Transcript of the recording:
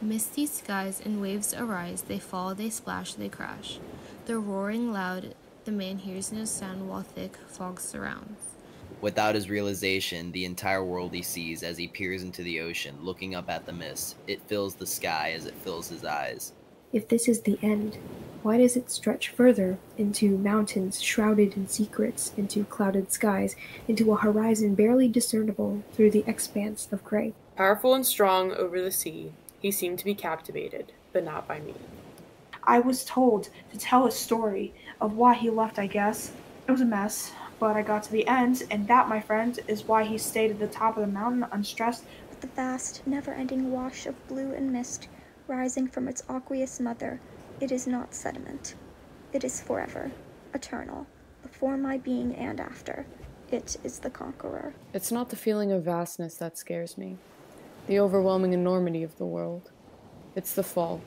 Misty skies and waves arise, they fall, they splash, they crash. They're roaring loud, the man hears no sound while thick fog surrounds. Without his realization, the entire world he sees as he peers into the ocean, looking up at the mist. It fills the sky as it fills his eyes. If this is the end, why does it stretch further into mountains shrouded in secrets, into clouded skies, into a horizon barely discernible through the expanse of gray? Powerful and strong over the sea, he seemed to be captivated, but not by me. I was told to tell a story of why he left, I guess. It was a mess, but I got to the end, and that, my friend, is why he stayed at the top of the mountain unstressed. With the vast, never ending wash of blue and mist rising from its aqueous mother, it is not sediment. It is forever, eternal, before my being and after. It is the conqueror. It's not the feeling of vastness that scares me, the overwhelming enormity of the world. It's the fall,